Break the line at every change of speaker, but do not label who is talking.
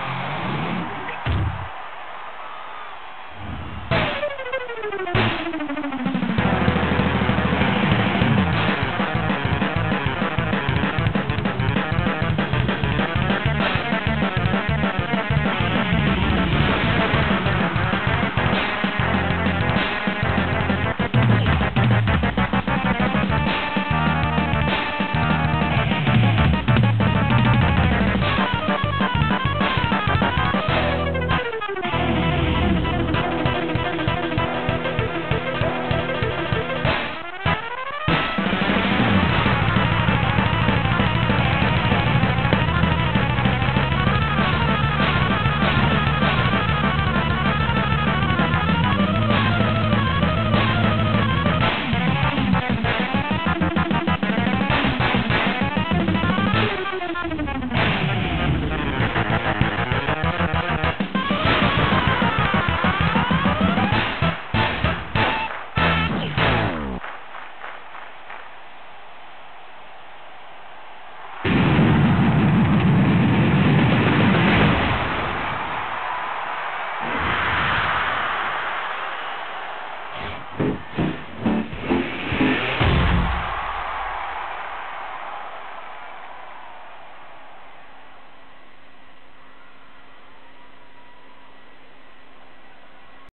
Thank you. you